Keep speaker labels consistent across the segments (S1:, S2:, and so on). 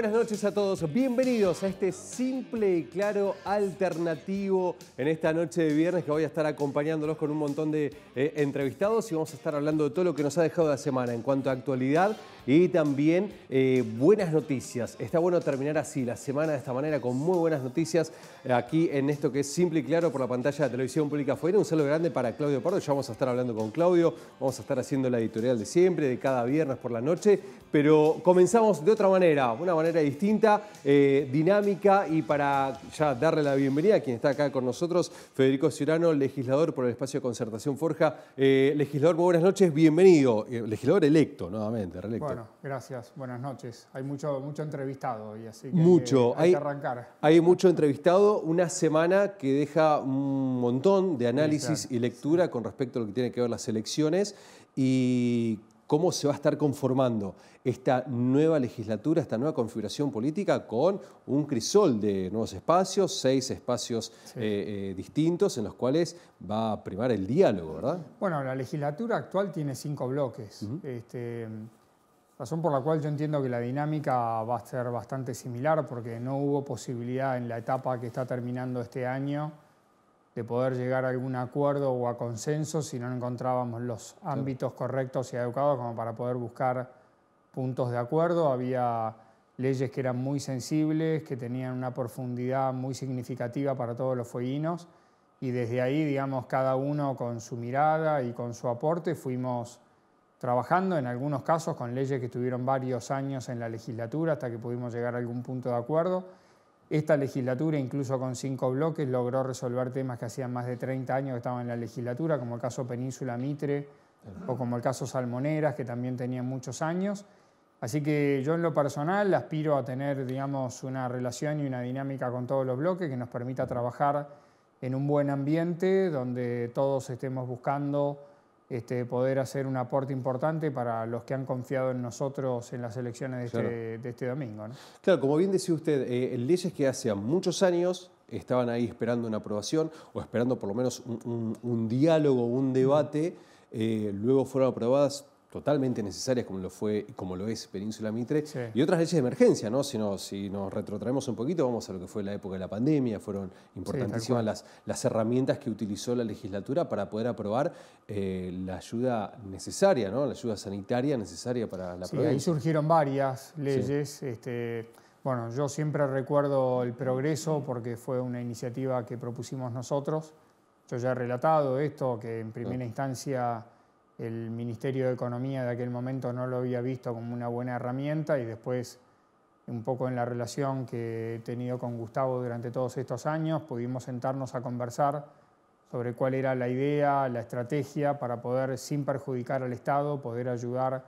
S1: buenas noches a todos. Bienvenidos a este simple y claro alternativo en esta noche de viernes que voy a estar acompañándolos con un montón de eh, entrevistados y vamos a estar hablando de todo lo que nos ha dejado la semana en cuanto a actualidad y también eh, buenas noticias. Está bueno terminar así la semana de esta manera con muy buenas noticias eh, aquí en esto que es simple y claro por la pantalla de Televisión Pública Fuera. Un saludo grande para Claudio Pardo. Ya vamos a estar hablando con Claudio, vamos a estar haciendo la editorial de siempre, de cada viernes por la noche, pero comenzamos de otra manera, una manera distinta, eh, dinámica y para ya darle la bienvenida a quien está acá con nosotros, Federico Ciurano, legislador por el espacio de concertación Forja. legislador, buenas noches, bienvenido. legislador electo nuevamente, reelecto.
S2: Gracias. Buenas noches. Hay mucho, mucho entrevistado y así que
S1: mucho.
S2: hay, que arrancar.
S1: Hay mucho entrevistado, una semana que deja un montón de análisis y lectura con respecto a lo que tiene que ver las elecciones y cómo se va a estar conformando esta nueva legislatura, esta nueva configuración política con un crisol de nuevos espacios, seis espacios eh, eh, distintos en los cuales va a primar el diálogo, ¿verdad?
S2: Bueno, la legislatura actual tiene cinco bloques. este, Razón por la cual yo entiendo que la dinámica va a ser bastante similar porque no hubo posibilidad en la etapa que está terminando este año de poder llegar a algún acuerdo o a consenso si no encontrábamos los ámbitos correctos y adecuados como para poder buscar puntos de acuerdo. Había leyes que eran muy sensibles, que tenían una profundidad muy significativa para todos los fueguinos y desde ahí, digamos, cada uno con su mirada y con su aporte fuimos trabajando en algunos casos con leyes que estuvieron varios años en la legislatura hasta que pudimos llegar a algún punto de acuerdo. Esta legislatura, incluso con cinco bloques, logró resolver temas que hacían más de 30 años que estaban en la legislatura, como el caso Península Mitre o como el caso Salmoneras, que también tenían muchos años. Así que yo en lo personal aspiro a tener, digamos, una relación y una dinámica con todos los bloques que nos permita trabajar en un buen ambiente donde todos estemos buscando este, poder hacer un aporte importante para los que han confiado en nosotros en las elecciones de, este, este, domingo.
S1: Claro, como bien decía usted, eh, leyes que hace muchos años estaban ahí esperando una aprobación o esperando por lo menos un, diálogo, un debate, eh, luego fueron aprobadas totalmente necesarias como lo fue como lo es Península Mitre y otras leyes de emergencia, ¿no? Si, si nos retrotraemos un poquito, vamos a lo que fue la época de la pandemia, fueron importantísimas las, las herramientas que utilizó la legislatura para poder aprobar eh, la ayuda necesaria, ¿no? La ayuda sanitaria necesaria para la
S2: sí, Ahí surgieron varias leyes. Este, bueno, yo siempre recuerdo el progreso porque fue una iniciativa que propusimos nosotros. Yo ya he relatado esto, que en primera instancia el Ministerio de Economía de aquel momento no lo había visto como una buena herramienta y después, un poco en la relación que he tenido con Gustavo durante todos estos años, pudimos sentarnos a conversar sobre cuál era la idea, la estrategia para poder, sin perjudicar al Estado, poder ayudar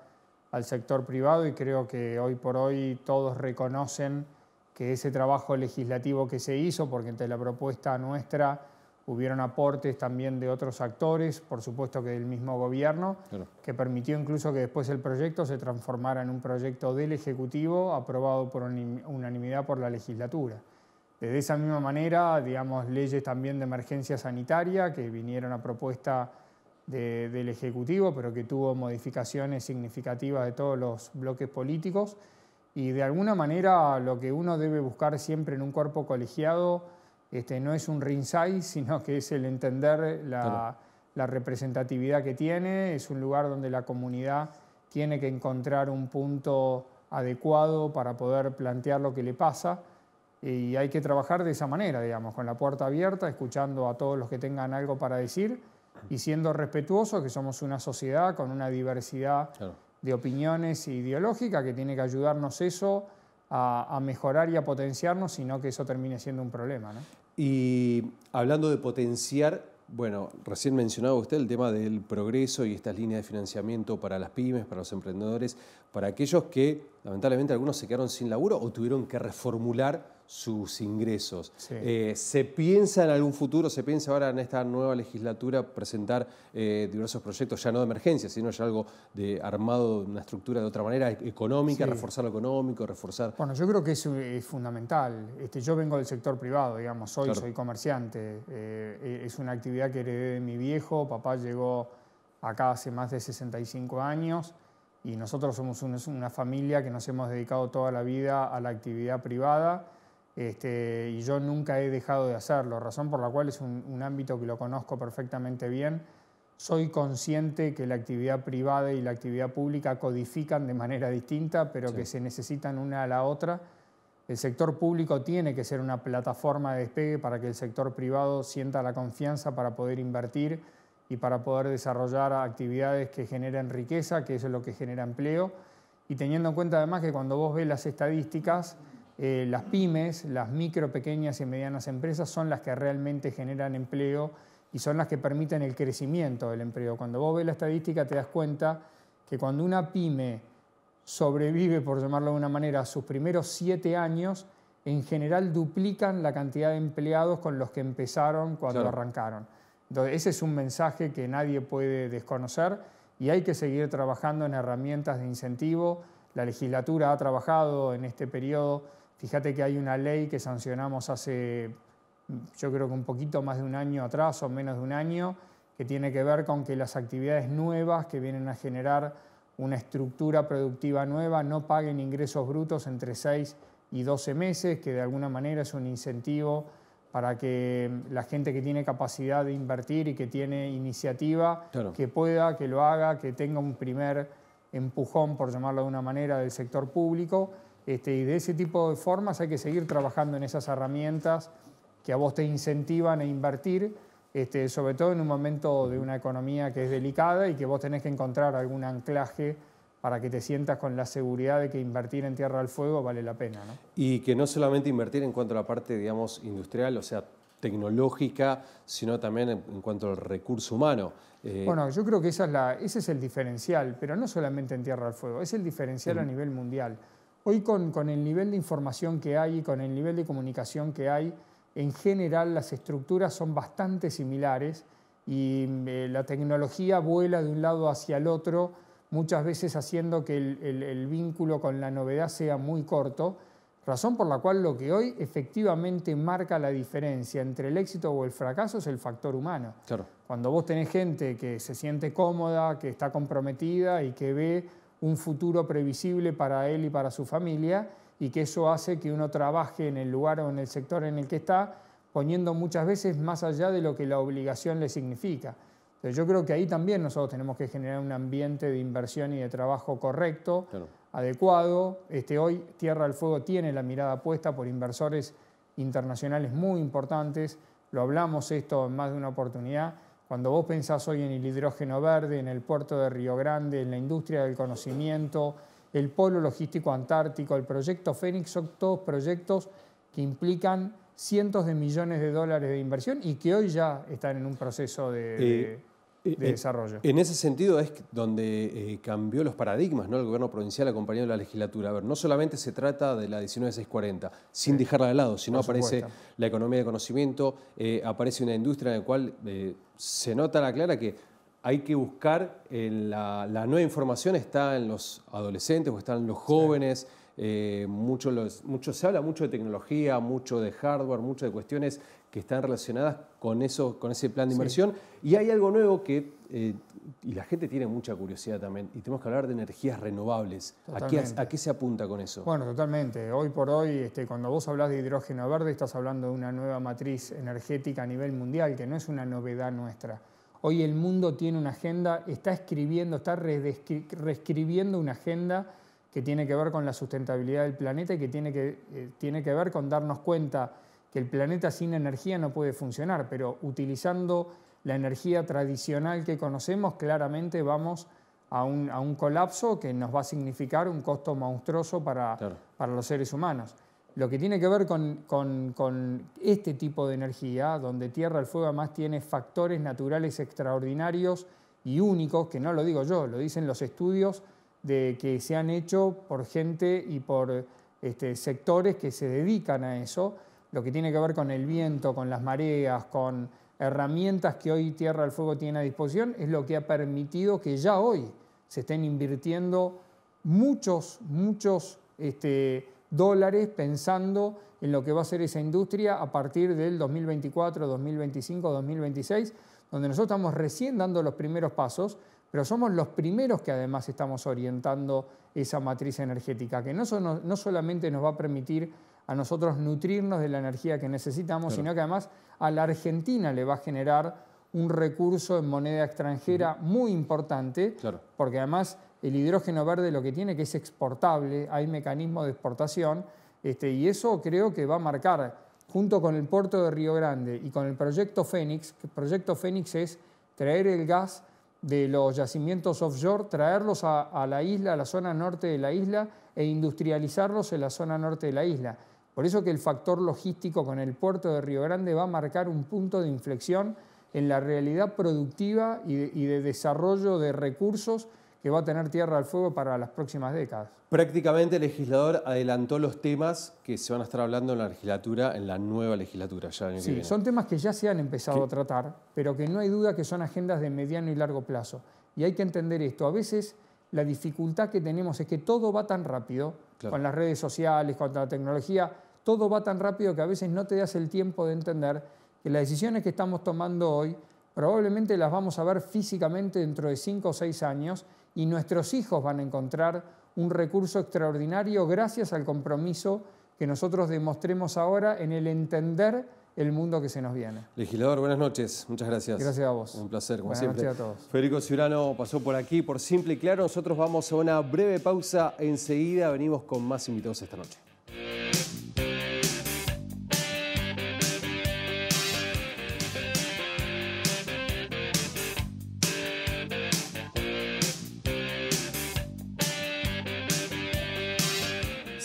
S2: al sector privado. Y creo que hoy por hoy todos reconocen que ese trabajo legislativo que se hizo, porque entre la propuesta nuestra Hubieron aportes también de otros actores, por supuesto que del mismo gobierno, que permitió incluso que después el proyecto se transformara en un proyecto del Ejecutivo aprobado por unanimidad por la legislatura. De esa misma manera, digamos, leyes también de emergencia sanitaria que vinieron a propuesta del Ejecutivo, pero que tuvo modificaciones significativas de todos los bloques políticos. Y de alguna manera lo que uno debe buscar siempre en un cuerpo colegiado este, no es un ringside, sino que es el entender la, representatividad que tiene, es un lugar donde la comunidad tiene que encontrar un punto adecuado para poder plantear lo que le pasa y hay que trabajar de esa manera, digamos, con la puerta abierta, escuchando a todos los que tengan algo para decir y siendo respetuosos, que somos una sociedad con una diversidad de opiniones ideológicas que tiene que ayudarnos eso a, a, mejorar y a potenciarnos, sino que eso termine siendo un problema. ¿no?
S1: Y hablando de potenciar, bueno, recién mencionaba usted el tema del progreso y estas líneas de financiamiento para las pymes, para los emprendedores, para aquellos que lamentablemente algunos se quedaron sin laburo o tuvieron que reformular sus ingresos. Eh, ¿Se piensa en algún futuro, se piensa ahora en esta nueva legislatura presentar eh, diversos proyectos, ya no de emergencia, sino ya algo de armado una estructura de otra manera económica, reforzar lo económico, reforzar...
S2: Bueno, yo creo que es, es fundamental. Este, yo vengo del sector privado, digamos, soy, soy comerciante. Eh, es una actividad que heredé de mi viejo, papá llegó acá hace más de 65 años y nosotros somos una familia que nos hemos dedicado toda la vida a la actividad privada este, y yo nunca he dejado de hacerlo, razón por la cual es un, ámbito que lo conozco perfectamente bien. Soy consciente que la actividad privada y la actividad pública codifican de manera distinta, pero que se necesitan una a la otra. El sector público tiene que ser una plataforma de despegue para que el sector privado sienta la confianza para poder invertir y para poder desarrollar actividades que generen riqueza, que eso es lo que genera empleo. Y teniendo en cuenta además que cuando vos ves las estadísticas, eh, las pymes, las micro, pequeñas y medianas empresas son las que realmente generan empleo y son las que permiten el crecimiento del empleo. Cuando vos ves la estadística te das cuenta que cuando una pyme sobrevive, por llamarlo de una manera, sus primeros siete años, en general duplican la cantidad de empleados con los que empezaron cuando arrancaron. Entonces, ese es un mensaje que nadie puede desconocer y hay que seguir trabajando en herramientas de incentivo. La legislatura ha trabajado en este periodo. Fíjate que hay una ley que sancionamos hace, yo creo que un poquito más de un año atrás o menos de un año, que tiene que ver con que las actividades nuevas que vienen a generar una estructura productiva nueva no paguen ingresos brutos entre 6 y 12 meses, que de alguna manera es un incentivo para que la gente que tiene capacidad de invertir y que tiene iniciativa, que pueda, que lo haga, que tenga un primer empujón, por llamarlo de una manera, del sector público. Este, y de ese tipo de formas hay que seguir trabajando en esas herramientas que a vos te incentivan a invertir, este, sobre todo en un momento de una economía que es delicada y que vos tenés que encontrar algún anclaje para que te sientas con la seguridad de que invertir en Tierra del Fuego vale la pena. ¿no?
S1: Y que no solamente invertir en cuanto a la parte, digamos, industrial, o sea, tecnológica, sino también en, cuanto al recurso humano.
S2: Eh, bueno, yo creo que esa es la, ese es el diferencial, pero no solamente en Tierra del Fuego, es el diferencial a nivel mundial. Hoy con, con el nivel de información que hay y con el nivel de comunicación que hay, en general las estructuras son bastante similares y eh, la tecnología vuela de un lado hacia el otro muchas veces haciendo que el, vínculo con la novedad sea muy corto, razón por la cual lo que hoy efectivamente marca la diferencia entre el éxito o el fracaso es el factor humano. Cuando vos tenés gente que se siente cómoda, que está comprometida y que ve un futuro previsible para él y para su familia, y que eso hace que uno trabaje en el lugar o en el sector en el que está, poniendo muchas veces más allá de lo que la obligación le significa yo creo que ahí también nosotros tenemos que generar un ambiente de inversión y de trabajo correcto, adecuado. Este, hoy Tierra del Fuego tiene la mirada puesta por inversores internacionales muy importantes. Lo hablamos esto en más de una oportunidad. Cuando vos pensás hoy en el hidrógeno verde, en el puerto de Río Grande, en la industria del conocimiento, el polo logístico antártico, el proyecto Fénix, son todos proyectos que implican cientos de millones de dólares de inversión y que hoy ya están en un proceso de eh, de desarrollo.
S1: En ese sentido es donde eh, cambió los paradigmas, ¿no? El gobierno provincial acompañado de la legislatura. A ver, no solamente se trata de la 19640, sin dejarla de lado, sino aparece la economía de conocimiento, eh, aparece una industria en la cual eh, se nota la clara que hay que buscar la, nueva información está en los adolescentes o están en los jóvenes. mucho, mucho, se habla mucho de tecnología, mucho de hardware, mucho de cuestiones que están relacionadas con, eso, con ese plan de inversión. Y hay algo nuevo que, eh, y la gente tiene mucha curiosidad también, y tenemos que hablar de energías renovables. ¿A qué, ¿A qué, se apunta con eso?
S2: Bueno, totalmente. Hoy por hoy, este, cuando vos hablas de hidrógeno verde, estás hablando de una nueva matriz energética a nivel mundial, que no es una novedad nuestra. Hoy el mundo tiene una agenda, está escribiendo, está reescribiendo una agenda que tiene que ver con la sustentabilidad del planeta y que tiene que, eh, tiene que ver con darnos cuenta que el planeta sin energía no puede funcionar, pero utilizando la energía tradicional que conocemos, claramente vamos a un, colapso que nos va a significar un costo monstruoso para, para los seres humanos. Lo que tiene que ver con, con, este tipo de energía, donde Tierra del Fuego además tiene factores naturales extraordinarios y únicos, que no lo digo yo, lo dicen los estudios de, que se han hecho por gente y por este, sectores que se dedican a eso, lo que tiene que ver con el viento, con las mareas, con herramientas que hoy Tierra del Fuego tiene a disposición, es lo que ha permitido que ya hoy se estén invirtiendo muchos, muchos este, dólares pensando en lo que va a ser esa industria a partir del 2024, 2025, 2026, donde nosotros estamos recién dando los primeros pasos, pero somos los primeros que además estamos orientando esa matriz energética, que no, no solamente nos va a permitir a nosotros nutrirnos de la energía que necesitamos, sino que además a la Argentina le va a generar un recurso en moneda extranjera muy importante, porque además el hidrógeno verde lo que tiene que es exportable, hay mecanismos de exportación, este, y eso creo que va a marcar, junto con el puerto de Río Grande y con el proyecto Fénix, que el proyecto Fénix es traer el gas de los yacimientos offshore, traerlos a, a la isla, a la zona norte de la isla, e industrializarlos en la zona norte de la isla. Por eso que el factor logístico con el puerto de Río Grande va a marcar un punto de inflexión en la realidad productiva y de, desarrollo de recursos que va a tener Tierra al Fuego para las próximas décadas.
S1: Prácticamente el legislador adelantó los temas que se van a estar hablando en la legislatura, en la nueva legislatura. Ya
S2: sí, son temas que ya se han empezado a tratar, pero que no hay duda que son agendas de mediano y largo plazo. Y hay que entender esto. A veces la dificultad que tenemos es que todo va tan rápido, con las redes sociales, con la tecnología, todo va tan rápido que a veces no te das el tiempo de entender que las decisiones que estamos tomando hoy probablemente las vamos a ver físicamente dentro de cinco o seis años y nuestros hijos van a encontrar un recurso extraordinario gracias al compromiso que nosotros demostremos ahora en el entender el mundo que se nos viene.
S1: Legislador, buenas noches. Muchas gracias.
S2: Gracias a vos.
S1: Un placer, como
S2: buenas
S1: siempre.
S2: Noches a todos.
S1: Federico Ciurano pasó por aquí por Simple y Claro. Nosotros vamos a una breve pausa. Enseguida venimos con más invitados esta noche.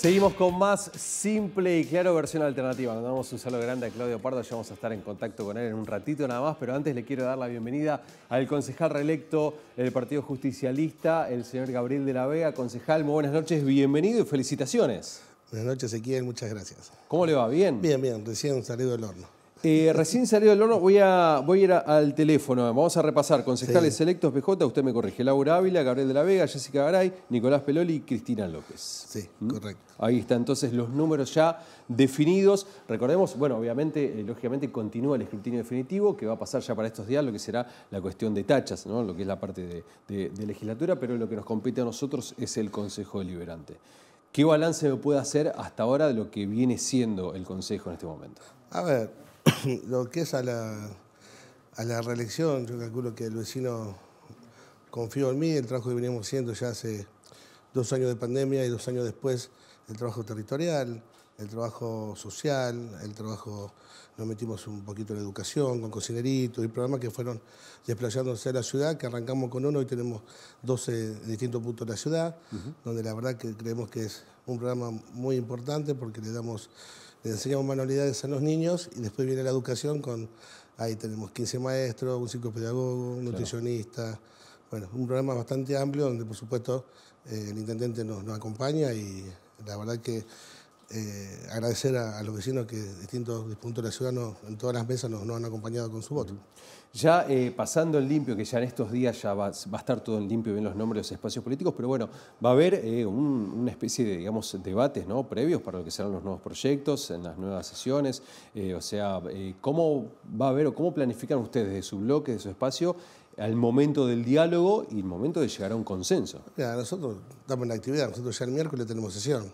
S1: Seguimos con más simple y claro versión alternativa. Nos damos un saludo grande a Claudio Pardo, ya vamos a estar en contacto con él en un ratito nada más, pero antes le quiero dar la bienvenida al concejal reelecto del Partido Justicialista, el señor Gabriel de la Vega. Concejal, muy buenas noches, bienvenido y felicitaciones.
S3: Buenas noches, Ezequiel, muchas gracias.
S1: ¿Cómo le va? ¿Bien?
S3: Bien, bien, recién salido del horno.
S1: Eh, recién salió del horno, voy a, voy a ir al teléfono. Vamos a repasar. Concejales electos PJ, usted me corrige. Laura Ávila, Gabriel de la Vega, Jessica Garay, Nicolás Peloli y Cristina López.
S3: Sí, ¿Mm? correcto.
S1: Ahí están entonces los números ya definidos. Recordemos, bueno, obviamente, eh, lógicamente continúa el escrutinio definitivo, que va a pasar ya para estos días lo que será la cuestión de tachas, ¿no? lo que es la parte de, de legislatura, pero lo que nos compete a nosotros es el Consejo Deliberante. ¿Qué balance me puede hacer hasta ahora de lo que viene siendo el Consejo en este momento?
S3: A ver, lo que es a la, a la reelección, yo calculo que el vecino confió en mí, el trabajo que venimos haciendo ya hace dos años de pandemia y dos años después el trabajo territorial, el trabajo social, el trabajo, nos metimos un poquito en educación, con cocinerito y programas que fueron desplazándose a la ciudad, que arrancamos con uno y tenemos 12 distintos puntos de la ciudad, donde la verdad que creemos que es un programa muy importante porque le damos le enseñamos manualidades a los niños y después viene la educación con, ahí tenemos 15 maestros, un psicopedagogo, un nutricionista, bueno, un programa bastante amplio donde por supuesto eh, el intendente nos, acompaña y la verdad que eh, agradecer a, los vecinos que distintos puntos de la ciudad en todas las mesas nos, han acompañado con su voto.
S1: Ya eh, pasando en limpio, que ya en estos días ya va, a estar todo en limpio, bien los nombres de los espacios políticos, pero bueno, va a haber eh, una especie de, digamos, debates ¿no? previos para lo que serán los nuevos proyectos, en las nuevas sesiones, o sea, ¿cómo va a haber o cómo planifican ustedes de su bloque, de su espacio, al momento del diálogo y el momento de llegar a un consenso?
S3: Mira, nosotros estamos en la actividad, nosotros ya el miércoles tenemos sesión,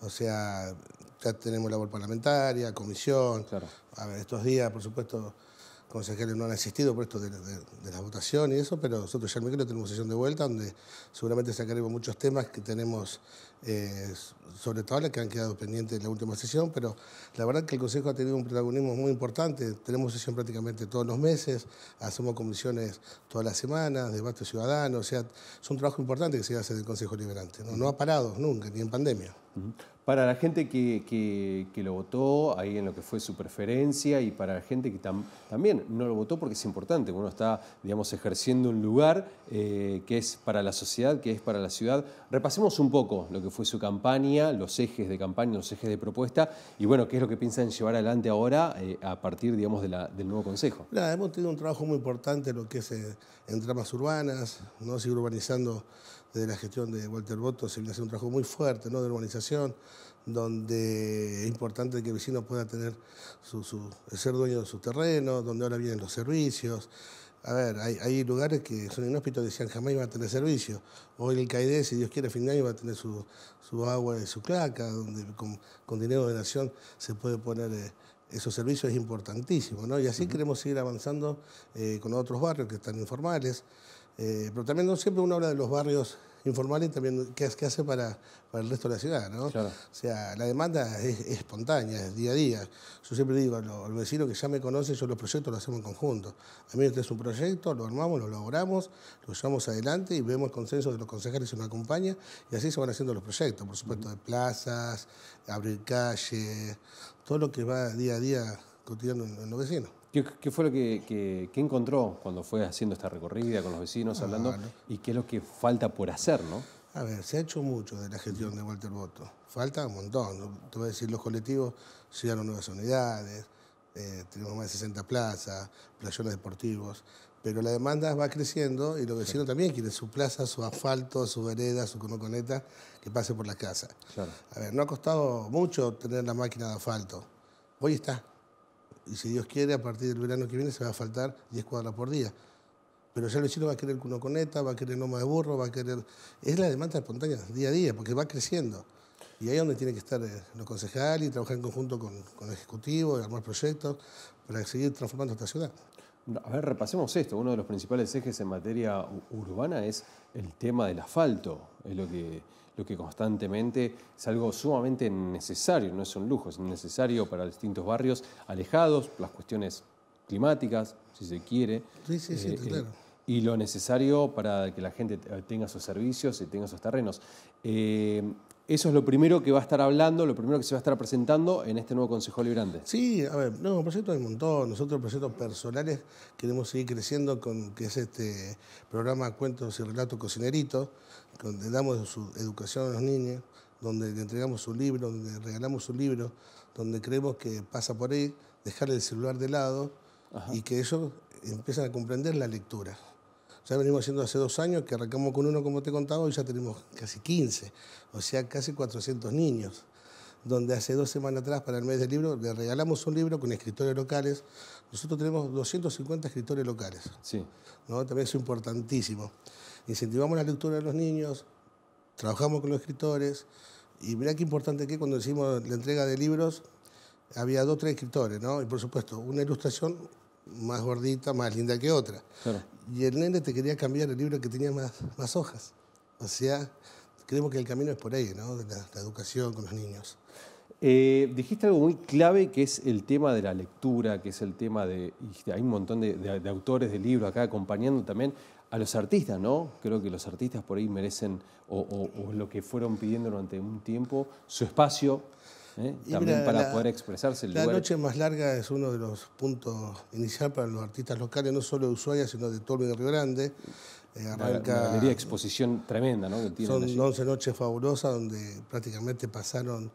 S3: o sea, ya tenemos labor parlamentaria, comisión, claro. a ver, estos días, por supuesto consejeros no han asistido por esto de, la votación y eso, pero nosotros ya el miércoles tenemos sesión de vuelta donde seguramente sacaremos muchos temas que tenemos eh, sobre todo que han quedado pendientes de la última sesión, pero la verdad que el Consejo ha tenido un protagonismo muy importante. Tenemos sesión prácticamente todos los meses, hacemos comisiones todas las semanas, debate ciudadano, o sea, es un trabajo importante que se hace del Consejo Liberante. No, no ha parado nunca, ni en pandemia.
S1: Para la gente que, lo votó ahí en lo que fue su preferencia y para la gente que también no lo votó porque es importante, uno está, digamos, ejerciendo un lugar eh, que es para la sociedad, que es para la ciudad. Repasemos un poco lo que fue su campaña, los ejes de campaña, los ejes de propuesta y bueno, qué es lo que piensan llevar adelante ahora eh, a partir, digamos, del nuevo Consejo.
S3: hemos tenido un trabajo muy importante en lo que es eh, en tramas urbanas, ¿no? seguir urbanizando desde la gestión de Walter Boto se viene a hacer un trabajo muy fuerte ¿no? de urbanización, donde es importante que el vecino pueda tener su, ser dueño de su terreno, donde ahora vienen los servicios. A ver, hay, lugares que son inhóspitos, decían jamás iban a tener servicio. Hoy el CAIDE, si Dios quiere, a fin de año va a tener su, agua y su claca, donde con, dinero de nación se puede poner eh, esos servicios, es importantísimo. ¿no? Y así queremos seguir avanzando eh, con otros barrios que están informales. Eh, pero también no siempre uno habla de los barrios informal y también qué, hace para, para, el resto de la ciudad. ¿no? O sea, la demanda es, espontánea, es día a día. Yo siempre digo a los, vecinos que ya me conocen, yo los proyectos los hacemos en conjunto. A mí este es un proyecto, lo armamos, lo elaboramos, lo llevamos adelante y vemos el consenso de los concejales que nos acompañan y así se van haciendo los proyectos, por supuesto, de plazas, abrir calle, todo lo que va día a día cotidiano en los vecinos.
S1: ¿Qué, fue lo que, encontró cuando fue haciendo esta recorrida con los vecinos, hablando? ¿Y qué es lo que falta por hacer, no?
S3: A ver, se ha hecho mucho de la gestión de Walter Boto. Falta un montón. Te voy a decir, los colectivos llegaron nuevas unidades, eh, tenemos más de 60 plazas, playones deportivos, pero la demanda va creciendo y los vecinos también quieren su plaza, su asfalto, su vereda, su conoconeta, que pase por la casa. A ver, no ha costado mucho tener la máquina de asfalto. Hoy está, y si Dios quiere, a partir del verano que viene se va a faltar 10 cuadras por día. Pero ya el va a querer coneta, va a querer loma de burro, va a querer... Es la demanda espontánea, día a día, porque va creciendo. Y ahí es donde tiene que estar eh, los concejales y trabajar en conjunto con, con el Ejecutivo, y armar proyectos para seguir transformando esta ciudad.
S1: A ver, repasemos esto. Uno de los principales ejes en materia urbana es el tema del asfalto. Es lo que lo que constantemente es algo sumamente necesario, no es un lujo, es necesario para distintos barrios alejados, las cuestiones climáticas, si se quiere.
S3: Sí, sí, sí, eh, claro. Eh,
S1: y lo necesario para que la gente tenga sus servicios y tenga sus terrenos. Eh, eso es lo primero que va a estar hablando, lo primero que se va a estar presentando en este nuevo Consejo Liberante.
S3: Sí, a ver, no, proyectos hay un montón. Nosotros, proyectos personales, queremos seguir creciendo con que es este programa Cuentos y Relatos Cocinerito, donde damos su educación a los niños, donde le entregamos su libro, donde regalamos su libro, donde creemos que pasa por ahí, dejarle el celular de lado y que ellos empiezan a comprender la lectura. Ya venimos haciendo hace dos años que arrancamos con uno, como te contaba, y ya tenemos casi 15, o sea, casi 400 niños. Donde hace dos semanas atrás, para el mes del libro, le regalamos un libro con escritores locales. Nosotros tenemos 250 escritores locales.
S1: Sí.
S3: ¿no? También es importantísimo. Incentivamos la lectura de los niños, trabajamos con los escritores. Y mirá qué importante que cuando hicimos la entrega de libros, había dos o tres escritores, ¿no? Y por supuesto, una ilustración más gordita, más linda que otra. Y el nene te quería cambiar el libro que tenía más, más hojas. O sea, creemos que el camino es por ahí, ¿no? De la, educación con los niños.
S1: Eh, dijiste algo muy clave que es el tema de la lectura, que es el tema de. Hay un montón de, autores de libros acá acompañando también a los artistas, ¿no? Creo que los artistas por ahí merecen, o lo que fueron pidiendo durante un tiempo, su espacio ¿eh? también para poder expresarse.
S3: El la noche más larga es uno de los puntos inicial para los artistas locales, no solo de Ushuaia, sino de todo el Río Grande.
S1: Eh, arranca, una exposición tremenda, ¿no?
S3: son 11 noches fabulosas donde prácticamente pasaron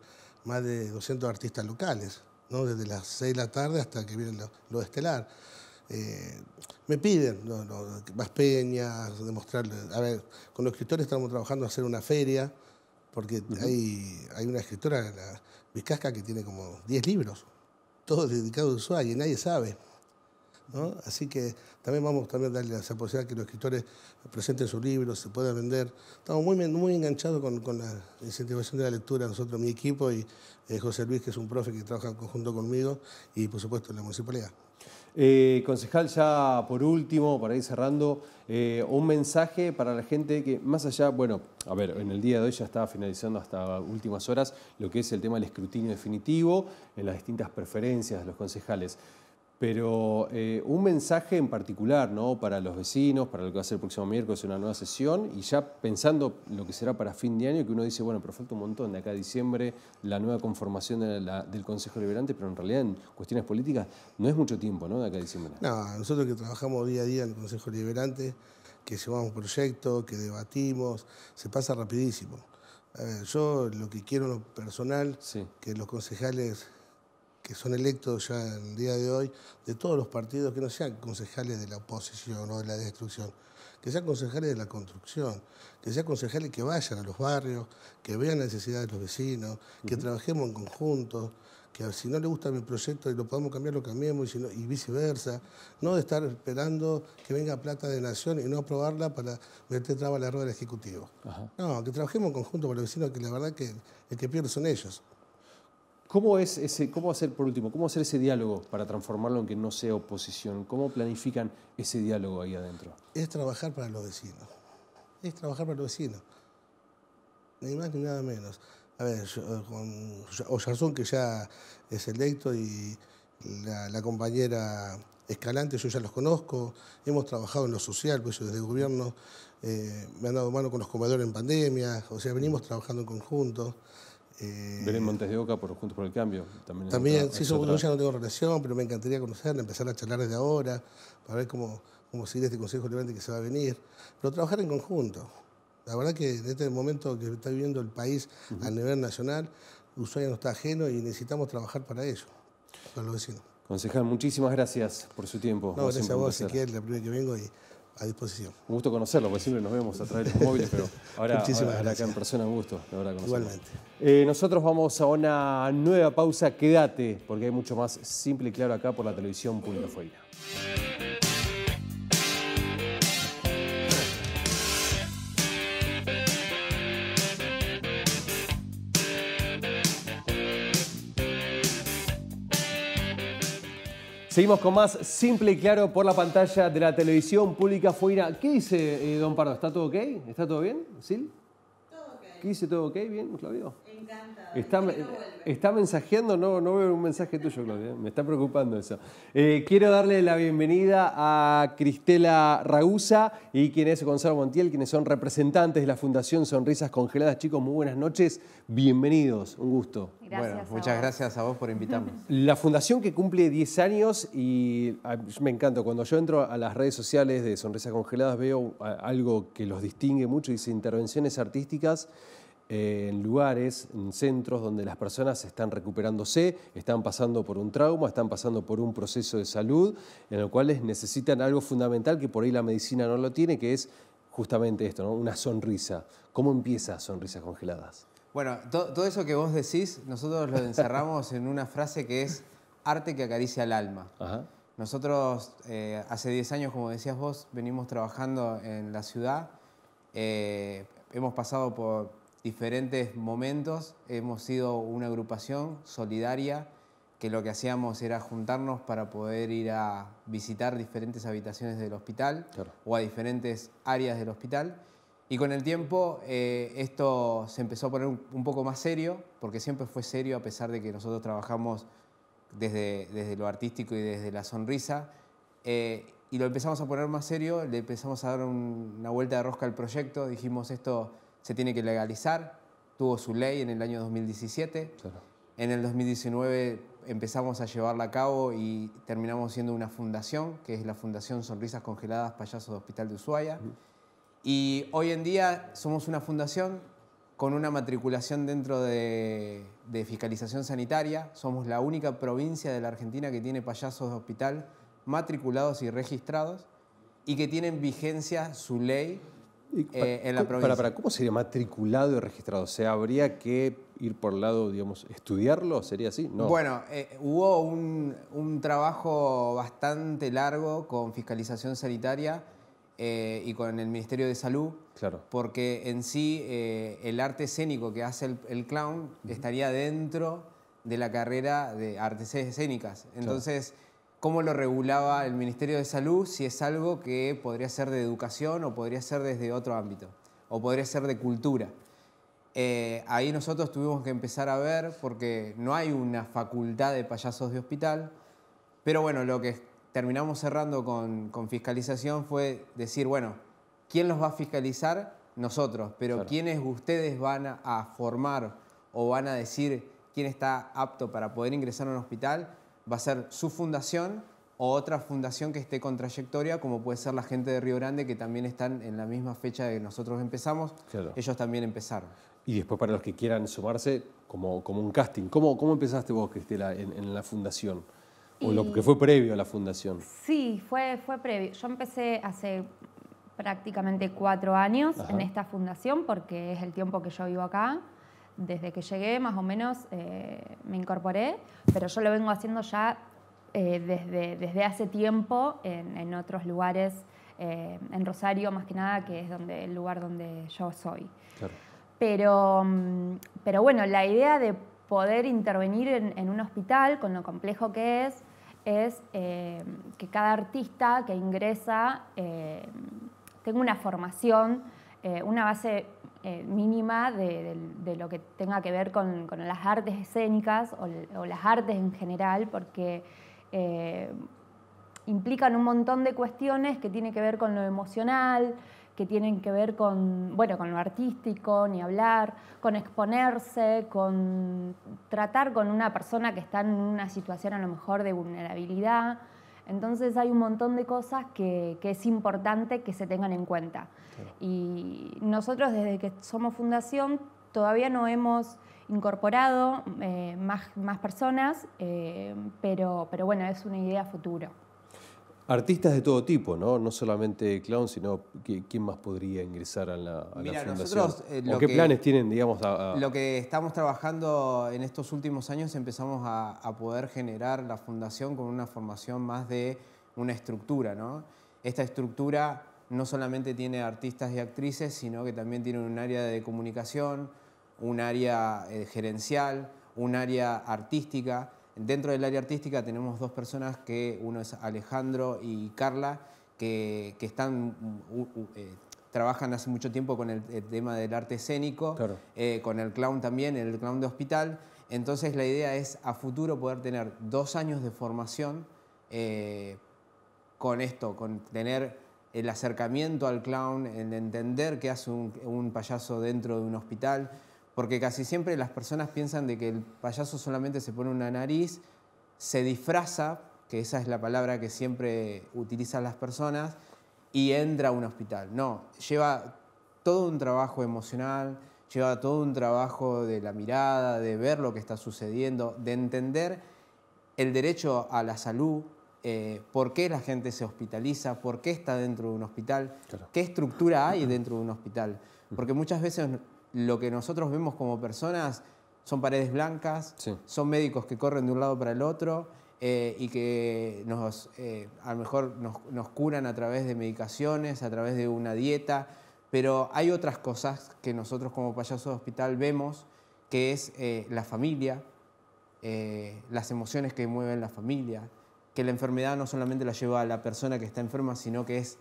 S3: más de 200 artistas locales, ¿no? desde las 6 de la tarde hasta que viene lo, estelar. Eh, me piden más peñas, demostrarles. A ver, con los escritores estamos trabajando a hacer una feria, porque hay, hay una escritora, la, Vizcasca que tiene como 10 libros, todos dedicados a Ushuaia y nadie sabe. ¿no? Así que también vamos también a darle esa posibilidad que los escritores presenten sus libros, se puedan vender. Estamos muy, muy enganchados con, con la incentivación de la lectura, nosotros, mi equipo y eh, José Luis, que es un profe que trabaja en conjunto conmigo, y por supuesto la municipalidad.
S1: Eh, concejal, ya por último, para ir cerrando, eh, un mensaje para la gente que más allá, bueno, a ver, en el día de hoy ya estaba finalizando hasta últimas horas lo que es el tema del escrutinio definitivo en las distintas preferencias de los concejales. Pero eh, un mensaje en particular ¿no? para los vecinos, para lo que va a ser el próximo miércoles, una nueva sesión, y ya pensando lo que será para fin de año, que uno dice, bueno, pero falta un montón de acá a diciembre, la nueva conformación del Consejo Liberante, pero en realidad en cuestiones políticas no es mucho tiempo, ¿no? De acá a diciembre.
S3: No, nosotros que trabajamos día a día en el Consejo Liberante, que llevamos proyectos, que debatimos, se pasa rapidísimo. yo lo que quiero en lo personal, que los concejales que son electos ya en el día de hoy, de todos los partidos, que no sean concejales de la oposición o de la destrucción, que sean concejales de la construcción, que sean concejales que vayan a los barrios, que vean las necesidades de los vecinos, que trabajemos en conjunto, que si no le gusta mi proyecto y lo podemos cambiar, lo cambiemos y, y viceversa. No de estar esperando que venga plata de nación y no aprobarla para meter traba a la rueda del Ejecutivo. No, que trabajemos en conjunto con los vecinos, que la verdad que el que pierde son ellos.
S1: ¿Cómo, es ese, ¿Cómo hacer, por último, cómo hacer ese diálogo para transformarlo en que no sea oposición? ¿Cómo planifican ese diálogo ahí adentro?
S3: Es trabajar para los vecinos. Es trabajar para los vecinos. Ni más ni nada menos a ver, con Oyarzún, que ya es electo, y la, compañera Escalante, yo ya los conozco, hemos trabajado en lo social, pues desde el gobierno eh, me han dado mano con los comedores en pandemia, o sea, venimos trabajando en conjunto.
S1: Eh, Belén Montes de Oca por Juntos por el Cambio.
S3: También, también sí, yo ya no tengo relación, pero me encantaría conocerla, empezar a charlar desde ahora, para ver cómo, cómo sigue este Consejo Liberante que se va a venir, pero trabajar en conjunto. La verdad que en este momento que está viviendo el país a nivel nacional, Ushuaia no está ajeno y necesitamos trabajar para ello, para los vecinos.
S1: Concejal, muchísimas gracias por su tiempo.
S3: No, gracias a vos, Ezequiel, la primera que vengo y a disposición.
S1: Un gusto conocerlo, porque siempre nos vemos a través de los móviles, pero ahora, ahora, acá en persona un gusto.
S3: Igualmente.
S1: Eh, nosotros vamos a una nueva pausa, quédate, porque hay mucho más simple y claro acá por la televisión Pública Fuera. Seguimos con más simple y claro por la pantalla de la televisión pública fuera. ¿Qué dice eh, Don Pardo? ¿Está todo ok? ¿Está todo bien? ¿Sí?
S4: Todo ok.
S1: ¿Qué dice todo ok? ¿Bien, Claudio?
S4: Encanta.
S1: Está, está mensajeando, no, no veo un mensaje tuyo, Claudio. Me está preocupando eso. Eh, quiero darle la bienvenida a Cristela Ragusa y quien es Gonzalo Montiel, quienes son representantes de la Fundación Sonrisas Congeladas. Chicos, muy buenas noches. Bienvenidos. Un gusto
S5: bueno, muchas gracias a vos por invitarnos.
S1: La fundación que cumple 10 años y me encanta, cuando yo entro a las redes sociales de Sonrisas Congeladas veo algo que los distingue mucho, dice intervenciones artísticas eh, en lugares, en centros donde las personas están recuperándose, están pasando por un trauma, están pasando por un proceso de salud, en el cual necesitan algo fundamental que por ahí la medicina no lo tiene, que es justamente esto, una sonrisa. ¿Cómo empieza Sonrisas Congeladas?
S5: Bueno, todo eso que vos decís, nosotros lo encerramos en una frase que es arte que acaricia el alma. Nosotros eh, hace 10 años, como decías vos, venimos trabajando en la ciudad. Eh, hemos pasado por diferentes momentos. Hemos sido una agrupación solidaria que lo que hacíamos era juntarnos para poder ir a visitar diferentes habitaciones del hospital o a diferentes áreas del hospital. Y con el tiempo eh, esto se empezó a poner un, poco más serio, porque siempre fue serio a pesar de que nosotros trabajamos desde, desde lo artístico y desde la sonrisa. Eh, y lo empezamos a poner más serio, le empezamos a dar una vuelta de rosca al proyecto, dijimos esto se tiene que legalizar, tuvo su ley en el año 2017. En el 2019 empezamos a llevarla a cabo y terminamos siendo una fundación, que es la Fundación Sonrisas Congeladas Payasos de Hospital de Ushuaia. Y hoy en día somos una fundación con una matriculación dentro de, fiscalización sanitaria. Somos la única provincia de la Argentina que tiene payasos de hospital matriculados y registrados y que tienen vigencia su ley eh, en la provincia.
S1: Para, ¿Cómo sería matriculado y registrado? O sea, ¿habría que ir por el lado, digamos, estudiarlo? ¿Sería así? No.
S5: Bueno, eh, hubo un, un trabajo bastante largo con fiscalización sanitaria eh, y con el Ministerio de Salud,
S1: claro.
S5: porque en sí el arte escénico que hace el, clown estaría dentro de la carrera de artes escénicas. Entonces, ¿cómo lo regulaba el Ministerio de Salud si es algo que podría ser de educación o podría ser desde otro ámbito, o podría ser de cultura? Eh, ahí nosotros tuvimos que empezar a ver, porque no hay una facultad de payasos de hospital, pero bueno, lo que terminamos cerrando con, fiscalización fue decir, bueno, ¿quién los va a fiscalizar? Nosotros, pero ¿quiénes ustedes van a formar o van a decir quién está apto para poder ingresar a un hospital? Va a ser su fundación o otra fundación que esté con trayectoria, como puede ser la gente de Río Grande, que también están en la misma fecha de que nosotros empezamos. Ellos también empezaron.
S1: Y después para los que quieran sumarse, como, como un casting. ¿Cómo, cómo empezaste vos, Cristela, en la fundación? O lo que fue previo a la fundación.
S4: Sí, fue, fue previo. Yo empecé hace prácticamente cuatro años en esta fundación porque es el tiempo que yo vivo acá. Desde que llegué, más o menos, eh, me incorporé, pero yo lo vengo haciendo ya eh, desde, desde hace tiempo en, otros lugares, eh, en Rosario más que nada, que es donde, el lugar donde yo soy. Pero, mm, pero bueno, la idea de poder intervenir en, un hospital, con lo complejo que es, es que cada artista que ingresa tenga una formación, una base eh, mínima de, lo que tenga que ver con, las artes escénicas o, las artes en general, porque eh, implican un montón de cuestiones que tienen que ver con lo emocional, que tienen que ver con, bueno, con lo artístico, ni hablar, con exponerse, con tratar con una persona que está en una situación a lo mejor de vulnerabilidad. Entonces hay un montón de cosas que, es importante que se tengan en cuenta. Y nosotros desde que somos fundación todavía no hemos incorporado eh, más, personas, eh, pero, pero bueno, es una idea futuro.
S1: Artistas de todo tipo, ¿no? No solamente clown, sino quién más podría ingresar a la, a
S5: Mira,
S1: fundación.
S5: Nosotros, eh,
S1: ¿O qué planes tienen, digamos?
S5: Lo que estamos trabajando en estos últimos años empezamos a, poder generar la fundación con una formación más de una estructura, ¿no? Esta estructura no solamente tiene artistas y actrices, sino que también tiene un área de comunicación, un área eh, gerencial, un área artística Dentro del área artística tenemos dos personas, que uno es Alejandro y Carla, que, están, eh, trabajan hace mucho tiempo con el, tema del arte escénico, eh, con el clown también, el clown de hospital. Entonces la idea es a futuro poder tener dos años de formación eh, con esto, con tener el acercamiento al clown, el entender qué hace un payaso dentro de un hospital, porque casi siempre las personas piensan de que el payaso solamente se pone una nariz, se disfraza, que esa es la palabra que siempre utilizan las personas, y entra a un hospital. No, lleva todo un trabajo emocional, lleva todo un trabajo de la mirada, de ver lo que está sucediendo, de entender el derecho a la salud, eh, por qué la gente se hospitaliza, por qué está dentro de un hospital, qué estructura hay dentro de un hospital. Porque muchas veces lo que nosotros vemos como personas son paredes blancas, son médicos que corren de un lado para el otro eh, y que nos, eh, a lo mejor nos, curan a través de medicaciones, a través de una dieta, pero hay otras cosas que nosotros como payasos de hospital vemos, que es eh, la familia, las emociones que mueven la familia, que la enfermedad no solamente la lleva a la persona que está enferma, sino que es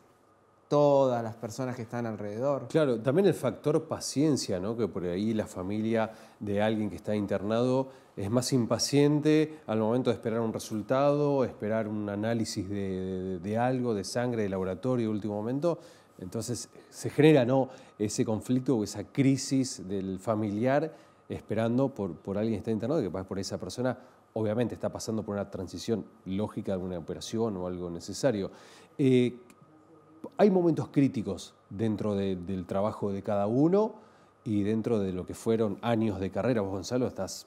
S5: todas las personas que están alrededor.
S1: Claro, también el factor paciencia, ¿no? que por ahí la familia de alguien que está internado es más impaciente al momento de esperar un resultado, esperar un análisis de, algo, de sangre, de laboratorio, de último momento. Entonces se genera ¿no? ese conflicto o esa crisis del familiar esperando por, por alguien que está internado, que por esa persona obviamente está pasando por una transición lógica de alguna operación o algo necesario. Eh, hay momentos críticos dentro del trabajo de cada uno y dentro de lo que fueron años de carrera. Vos, Gonzalo, estás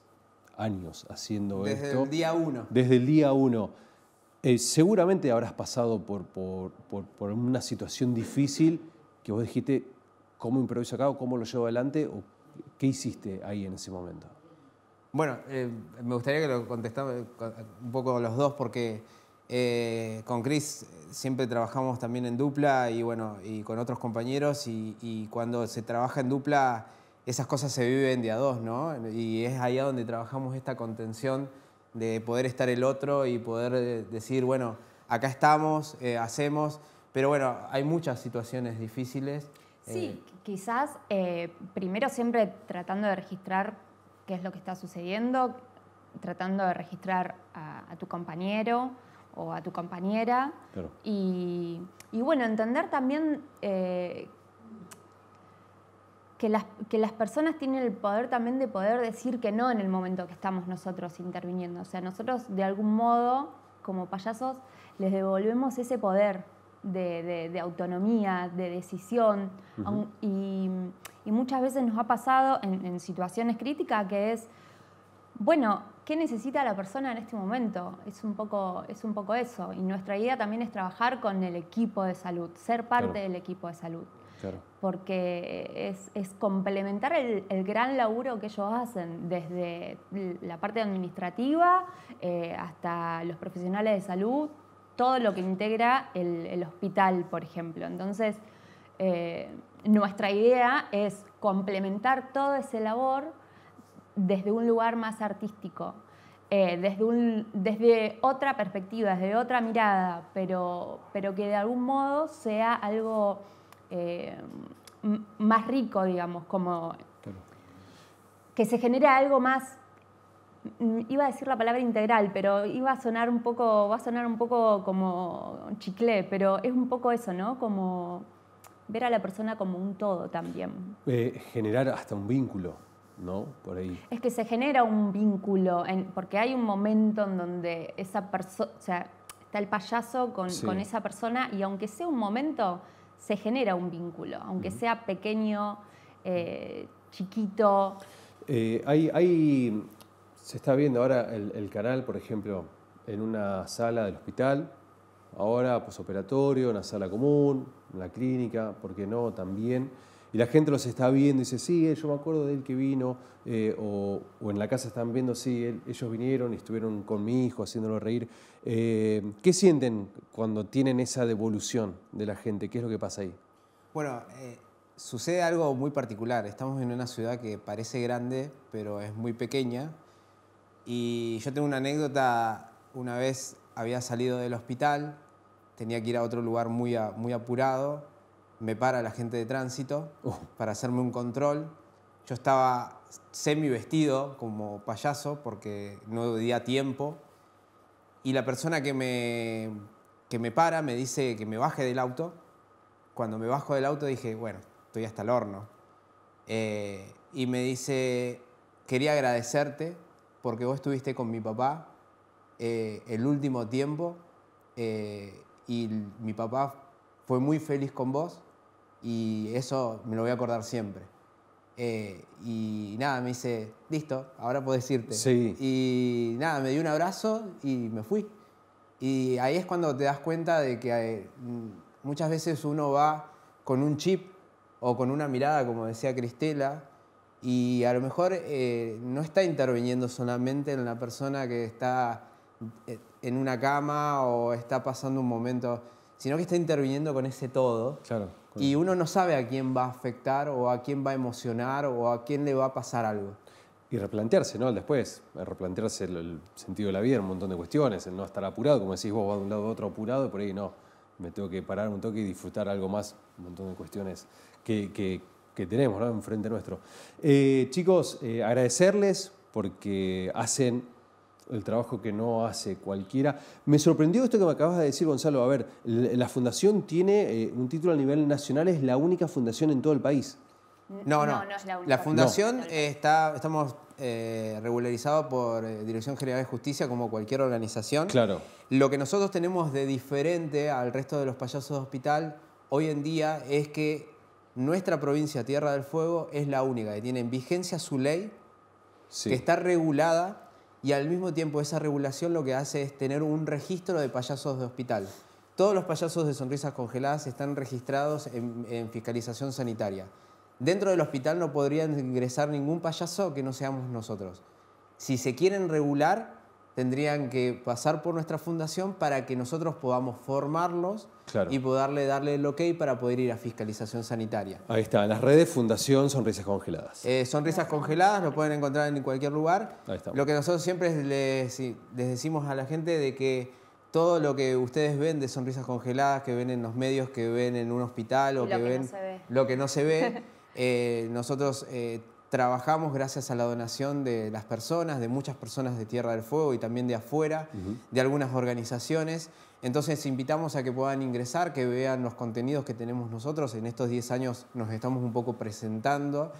S1: años haciendo
S5: esto.
S1: Desde
S5: el día uno.
S1: Desde el día uno. Eh, seguramente habrás pasado por, por, una situación difícil que vos dijiste, ¿cómo improviso acá o cómo lo llevo adelante? o ¿Qué hiciste ahí en ese momento?
S5: Bueno, eh, me gustaría que lo contestara un poco los dos porque eh, con Chris siempre trabajamos también en dupla y bueno, y con otros compañeros y, cuando se trabaja en dupla esas cosas se viven de a dos, ¿no? Y es allá donde trabajamos esta contención de poder estar el otro y poder eh, decir, bueno, acá estamos, eh, hacemos, pero bueno, hay muchas situaciones difíciles.
S4: Sí, quizás primero siempre tratando de registrar qué es lo que está sucediendo, tratando de registrar a tu compañero, o a tu compañera. Y, bueno, entender también eh, que, las, que las personas tienen el poder también de poder decir que no en el momento que estamos nosotros interviniendo. O sea, nosotros de algún modo, como payasos, les devolvemos ese poder de, autonomía, de decisión. y, muchas veces nos ha pasado en situaciones críticas que es, bueno, qué necesita la persona en este momento. Es un poco, es un poco eso. Y nuestra idea también es trabajar con el equipo de salud, ser parte del equipo de salud. Porque es, complementar el, gran laburo que ellos hacen, desde la parte administrativa eh, hasta los profesionales de salud, todo lo que integra el, hospital, por ejemplo. Entonces, eh, nuestra idea es complementar todo ese labor desde un lugar más artístico, eh, desde, desde otra perspectiva, desde otra mirada, pero, pero que de algún modo sea algo eh, más rico, digamos, como que se genere algo más iba a decir la palabra integral, pero iba a sonar un poco, va a sonar un poco como chicle, pero es un poco eso, ¿no? Como ver a la persona como un todo también.
S1: Eh, generar hasta un vínculo. ¿No? Por ahí.
S4: Es que se genera un vínculo, porque hay un momento en donde esa persona, o sea, está el payaso con, esa persona y aunque sea un momento, se genera un vínculo, aunque sea pequeño, eh, chiquito.
S1: Eh, hay, se está viendo ahora el, canal, por ejemplo, en una sala del hospital, ahora posoperatorio, una sala común, una clínica, ¿por qué no? También y la gente los está viendo y dice, sí, eh, yo me acuerdo de él que vino, eh, o, en la casa están viendo, sí, ellos vinieron y estuvieron con mi hijo haciéndolo reír. Eh, ¿Qué sienten cuando tienen esa devolución de la gente? ¿Qué es lo que pasa ahí?
S5: Bueno, sucede algo muy particular. Estamos en una ciudad que parece grande, pero es muy pequeña. Y yo tengo una anécdota, una vez había salido del hospital, tenía que ir a otro lugar muy, muy apurado me para la gente de tránsito para hacerme un control. Yo estaba semi vestido como payaso porque no día tiempo. Y la persona que me, que me para me dice que me baje del auto. Cuando me bajo del auto dije, bueno, estoy hasta el horno. Eh, y me dice, quería agradecerte porque vos estuviste con mi papá eh, el último tiempo eh, y mi papá fue muy feliz con vos y eso me lo voy a acordar siempre. Eh, y nada, me dice, listo, ahora puedes irte.
S1: Sí.
S5: Y nada, me dio un abrazo y me fui. Y ahí es cuando te das cuenta de que eh, muchas veces uno va con un chip o con una mirada, como decía Cristela, y a lo mejor eh, no está interviniendo solamente en la persona que está en una cama o está pasando un momento, sino que está interviniendo con ese todo.
S1: Claro
S5: y uno no sabe a quién va a afectar o a quién va a emocionar o a quién le va a pasar algo.
S1: Y replantearse, ¿no? Después, replantearse el, sentido de la vida, un montón de cuestiones, el no estar apurado, como decís vos, va de un lado a otro apurado y por ahí no, me tengo que parar un toque y disfrutar algo más, un montón de cuestiones que, que, tenemos ¿no? enfrente nuestro. Eh, chicos, eh, agradecerles porque hacen el trabajo que no hace cualquiera. Me sorprendió esto que me acabas de decir, Gonzalo. A ver, la fundación tiene eh, un título a nivel nacional, es la única fundación en todo el país.
S5: No, no, no, es la única. La fundación está, estamos eh, regularizados por eh, Dirección General de Justicia como cualquier organización.
S1: Claro.
S5: Lo que nosotros tenemos de diferente al resto de los payasos de hospital hoy en día es que nuestra provincia Tierra del Fuego es la única que tiene en vigencia su ley, que está regulada y al mismo tiempo esa regulación lo que hace es tener un registro de payasos de hospital. Todos los payasos de sonrisas congeladas están registrados en, fiscalización sanitaria. Dentro del hospital no podría ingresar ningún payaso que no seamos nosotros. Si se quieren regular, tendrían que pasar por nuestra fundación para que nosotros podamos formarlos y poderle darle el ok para poder ir a fiscalización sanitaria.
S1: Ahí está, en las redes Fundación Sonrisas Congeladas.
S5: Eh, sonrisas Congeladas lo pueden encontrar en cualquier lugar. Ahí está. Lo que nosotros siempre les, decimos a la gente de que todo lo que ustedes ven de sonrisas congeladas, que ven en los medios, que ven en un hospital o que, ven lo que no se ve, eh, nosotros eh, trabajamos gracias a la donación de las personas, de muchas personas de Tierra del Fuego y también de afuera, de algunas organizaciones. Entonces invitamos a que puedan ingresar, que vean los contenidos que tenemos nosotros. En estos 10 años nos estamos un poco presentando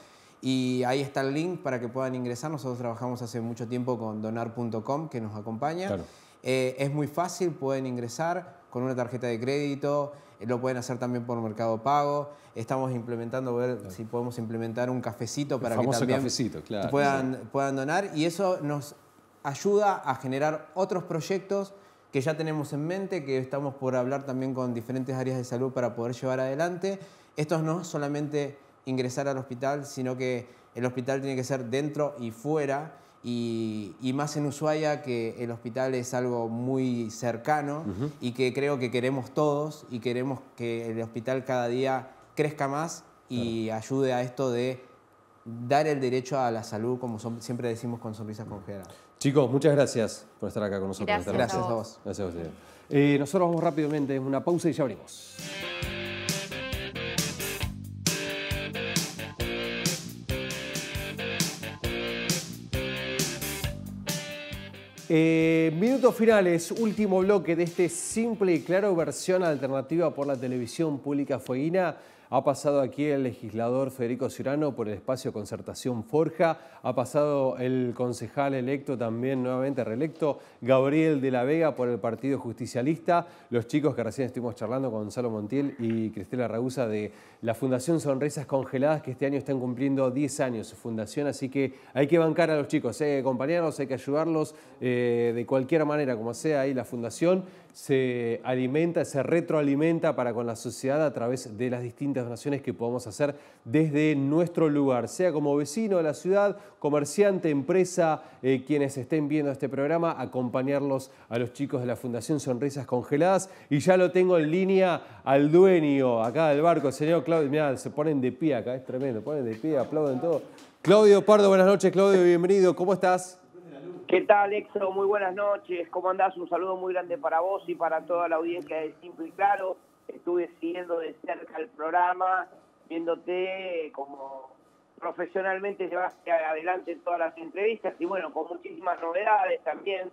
S5: y ahí está el link para que puedan ingresar. Nosotros trabajamos hace mucho tiempo con donar.com que nos acompaña. Eh, es muy fácil, pueden ingresar con una tarjeta de crédito, lo pueden hacer también por Mercado Pago. Estamos implementando, ver si podemos implementar un cafecito para que también
S1: cafecito, claro,
S5: puedan, puedan donar. Y eso nos ayuda a generar otros proyectos que ya tenemos en mente, que estamos por hablar también con diferentes áreas de salud para poder llevar adelante. Esto no es solamente ingresar al hospital, sino que el hospital tiene que ser dentro y fuera. Y, más en Ushuaia, que el hospital es algo muy cercano y que creo que queremos todos y queremos que el hospital cada día crezca más y ayude a esto de dar el derecho a la salud, como siempre decimos con sonrisas congeladas.
S1: Chicos, muchas gracias por estar acá con nosotros.
S5: Gracias, gracias a vos.
S1: Gracias a vos. Eh, nosotros vamos rápidamente, una pausa y ya abrimos. Eh, minutos finales, último bloque de este simple y claro versión alternativa por la televisión pública fueguina. Ha pasado aquí el legislador Federico Ciurano por el espacio Concertación Forja. Ha pasado el concejal electo también nuevamente reelecto, Gabriel de la Vega por el Partido Justicialista. Los chicos que recién estuvimos charlando con Gonzalo Montiel y Cristela Ragusa de la Fundación Sonrisas Congeladas, que este año están cumpliendo 10 años su fundación. Así que hay que bancar a los chicos, hay que acompañarlos, hay que ayudarlos eh, de cualquier manera, como sea ahí la fundación se alimenta, se retroalimenta para con la sociedad a través de las distintas donaciones que podemos hacer desde nuestro lugar, sea como vecino de la ciudad, comerciante, empresa, eh, quienes estén viendo este programa, acompañarlos a los chicos de la Fundación Sonrisas Congeladas. Y ya lo tengo en línea al dueño acá del barco, el señor Claudio. Mirá, se ponen de pie acá, es tremendo, ponen de pie, aplauden todo. Claudio Pardo, buenas noches, Claudio, bienvenido, ¿cómo estás?
S6: ¿Qué tal, Exo? Muy buenas noches. ¿Cómo andás? Un saludo muy grande para vos y para toda la audiencia de Simple y Claro. Estuve siguiendo de cerca el programa, viéndote como profesionalmente llevaste adelante todas las entrevistas y bueno, con muchísimas novedades también.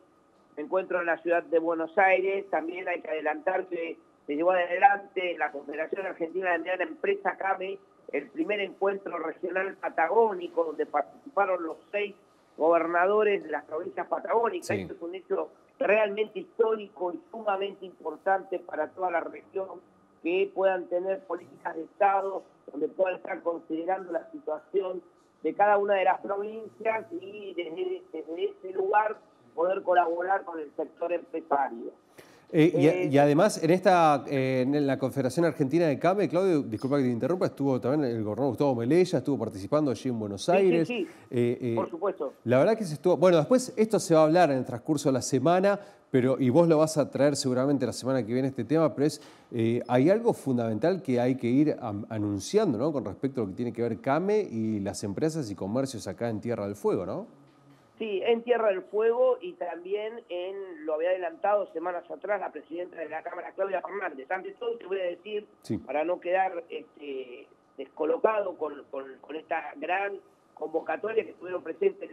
S6: Me encuentro en la ciudad de Buenos Aires, también hay que adelantar que se llevó adelante la Confederación Argentina de la Empresa CAME, el primer encuentro regional patagónico donde participaron los seis gobernadores de las provincias patagónicas. Esto es un hecho realmente histórico y sumamente importante para toda la región, que puedan tener políticas de Estado donde puedan estar considerando la situación de cada una de las provincias y desde, desde ese lugar poder colaborar con el sector empresario.
S1: Eh, eh, y, además, en esta eh, en la Confederación Argentina de CAME, Claudio, disculpa que te interrumpa, estuvo también el gobernador Gustavo Melella, estuvo participando allí en Buenos Aires.
S6: Sí, sí, por supuesto.
S1: La verdad que se estuvo... Bueno, después esto se va a hablar en el transcurso de la semana, pero y vos lo vas a traer seguramente la semana que viene este tema, pero es hay algo fundamental que hay que ir anunciando, ¿no? Con respecto a lo que tiene que ver CAME y las empresas y comercios acá en Tierra del Fuego, ¿no?
S6: Sí, en Tierra del Fuego y también en, lo había adelantado semanas atrás la presidenta de la Cámara, Claudia Fernández. Antes todo te voy a decir, para no quedar este, descolocado con, esta gran convocatoria que estuvieron presentes,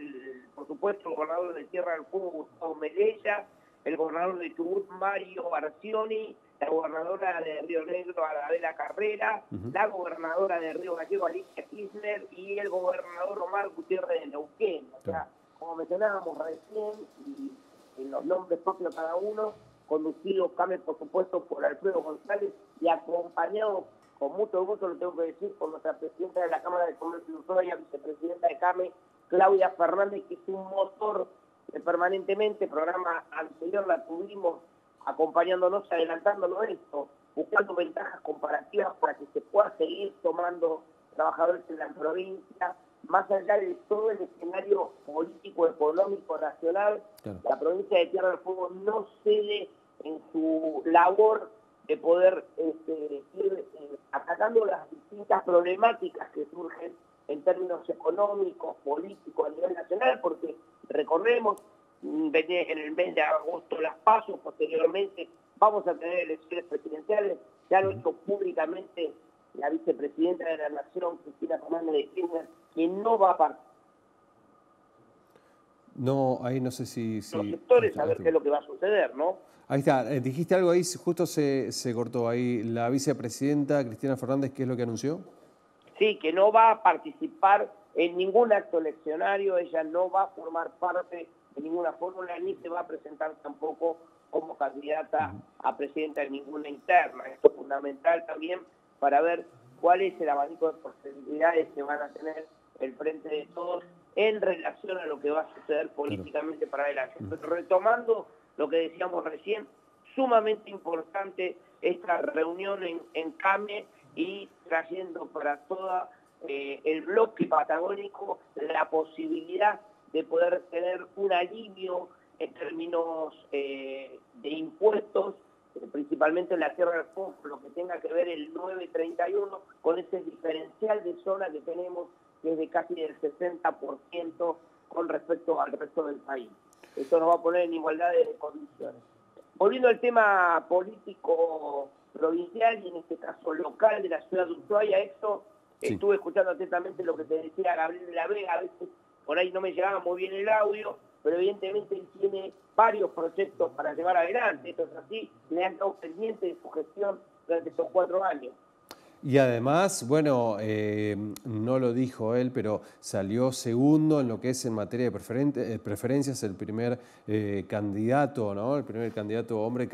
S6: por supuesto, el gobernador de Tierra del Fuego, Gustavo Melella, el gobernador de Chubut, Mario Barcioni, la gobernadora de Río Negro, Adela Carrera, la gobernadora de Río Gallego, Alicia Kirchner, y el gobernador Omar Gutiérrez de Neuquén. O sea, como mencionábamos recién, y en los nombres propios cada uno, conducido, CAME, por supuesto, por Alfredo González y acompañado con mucho gusto, lo tengo que decir, por nuestra presidenta de la Cámara de Comercio de Ushuaia, vicepresidenta de CAME, Claudia Fernández, que es un motor permanentemente, programa anterior la tuvimos acompañándonos, adelantándonos esto, buscando ventajas comparativas para que se pueda seguir tomando trabajadores en la provincia, más allá de todo el escenario político, económico, nacional, la provincia de Tierra del Fuego no cede en su labor de poder este, ir eh, atacando las distintas problemáticas que surgen en términos económicos, políticos a nivel nacional, porque recordemos, mm, en el mes de agosto las pasos, posteriormente vamos a tener elecciones presidenciales, ya lo hecho públicamente la vicepresidenta de la Nación, Cristina Fernández de Kirchner, que no va a participar.
S1: No, ahí no sé si...
S6: Los sectores a ver qué es lo que va a suceder, ¿no?
S1: Ahí está, eh, dijiste algo ahí, justo se, se cortó ahí. La vicepresidenta Cristina Fernández, ¿qué es lo que anunció?
S6: Sí, que no va a participar en ningún acto eleccionario, ella no va a formar parte de ninguna fórmula, ni se va a presentar tampoco como candidata a presidenta de ninguna interna. Esto es fundamental también para ver cuál es el abanico de posibilidades que van a tener el Frente de Todos en relación a lo que va a suceder políticamente para adelante. retomando lo que decíamos recién, sumamente importante esta reunión en, en CAME y trayendo para todo eh, el bloque patagónico la posibilidad de poder tener un alivio en términos eh, de impuestos, principalmente en la Tierra del Fuego, lo que tenga que ver el 931 con ese diferencial de zona que tenemos que es de casi del 60% con respecto al resto del país. Esto nos va a poner en igualdad de condiciones. Volviendo al tema político provincial y en este caso local de la ciudad de Ushuaia, esto estuve escuchando atentamente lo que te decía Gabriel de la Vega, a veces por ahí no me llegaba muy bien el audio, pero evidentemente él tiene varios proyectos para llevar adelante, esto es así, le han dado pendiente de su gestión durante estos cuatro años.
S1: Y además, bueno, eh, no lo dijo él, pero salió segundo en lo que es en materia de eh, preferencias, el primer eh, candidato, ¿no? El primer candidato hombre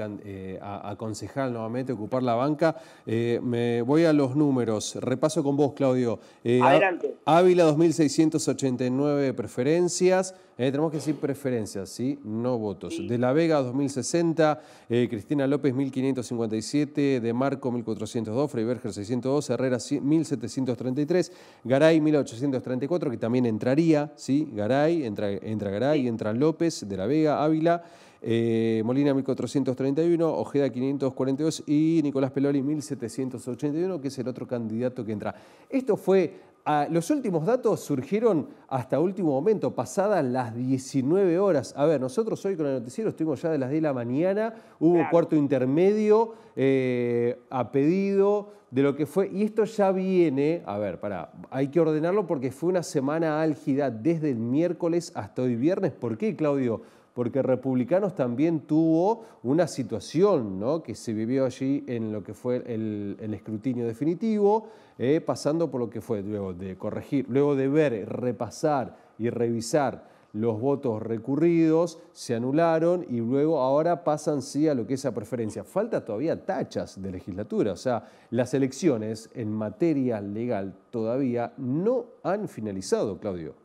S1: a, concejal nuevamente, ocupar la banca. me voy a los números. Repaso con vos, Claudio.
S6: Adelante.
S1: Ávila, 2.689 preferencias. Tenemos que decir preferencias, ¿sí? No votos. De la Vega, 2060. Cristina López, 1557. De Marco, 1402. Freiberger, 600. 1702, Herrera 1733, Garay 1834, que también entraría, ¿sí? Garay, entra, entra Garay, entra López de la Vega, Ávila, eh, Molina 1431, Ojeda 542 y Nicolás Peloli 1781, que es el otro candidato que entra. Esto fue los últimos datos surgieron hasta último momento, pasadas las 19 horas. A ver, nosotros hoy con el noticiero estuvimos ya de las 10 de la mañana, hubo cuarto intermedio eh, a pedido de lo que fue, y esto ya viene, a ver, para, hay que ordenarlo porque fue una semana álgida desde el miércoles hasta hoy viernes. ¿Por qué, Claudio? Porque Republicanos también tuvo una situación ¿no? que se vivió allí en lo que fue el, escrutinio definitivo, eh, pasando por lo que fue luego de corregir, luego de ver, repasar y revisar los votos recurridos, se anularon y luego ahora pasan sí a lo que es a preferencia. Falta todavía tachas de legislatura, o sea, las elecciones en materia legal todavía no han finalizado, Claudio.